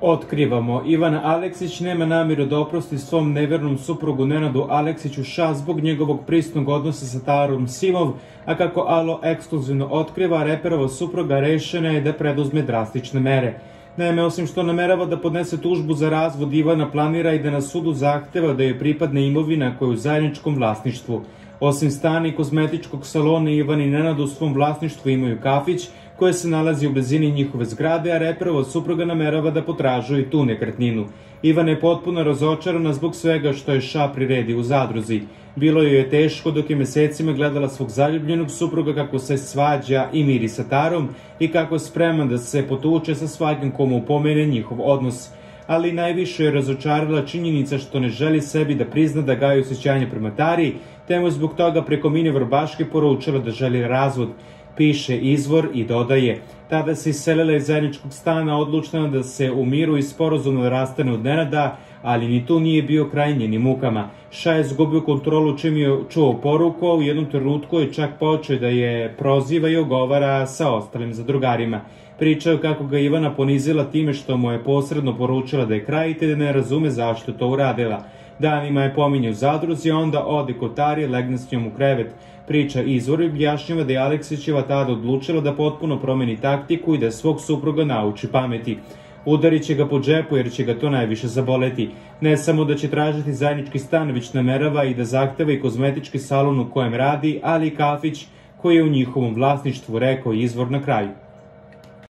Otkrivamo, Ivan Aleksić nema namjeru da oprosti svom nevernom suprugu Nenadu Aleksiću ša zbog njegovog pristnog odnosa sa Tarom Simov, a kako Alo ekskluzivno otkriva, reperova supruga rešena je da preduzme drastične mere. Naime, osim što namerava da podnese tužbu za razvod, Ivana planira i da na sudu zahteva da je pripadne imovina koja je u zajedničkom vlasništvu. Osim stana i kozmetičkog salona, Ivan i Nenad u svom vlasništvu imaju kafić, koje se nalazi u blizini njihove zgrade, a reperova supruga namerava da potražuje tu nekretninu. Ivana je potpuno razočarana zbog svega što je ša priredi u zadruzi. Bilo joj je teško dok je mesecima gledala svog zaljubljenog supruga kako se svađa i miri sa Tarom i kako je spreman da se potuče sa svakim komu pomene njihov odnos ali najviše je razočarala činjenica što ne želi sebi da prizna da gaje osjećanje prema Tari, temo zbog toga preko Mine Vrbaške poručila da želi razvod piše izvor i dodaje, tada se iselila iz zajedničkog stana odlučena da se u miru i sporozumno rastane od Nenada, ali ni tu nije bio kraj njenim mukama. Ša je zgubio kontrolu čim je čuo poruku, u jednom trenutku je čak počeo da je proziva i ogovara sa ostalim zadrugarima. Pričao kako ga Ivana ponizila time što mu je posredno poručila da je kraj te da ne razume zašto to uradila. Danima je pominje u zadruzi, onda ode kod Tarije, legne s njom u krevet. Priča izvor objašnjava da je Aleksićeva tada odlučila da potpuno promeni taktiku i da svog supruga nauči pameti. Udarit će ga po džepu jer će ga to najviše zaboleti. Ne samo da će tražiti zajednički stan, već namerava i da zahteva i kozmetički salon u kojem radi, ali i kafić koji je u njihovom vlasništvu, rekao izvor na kraju.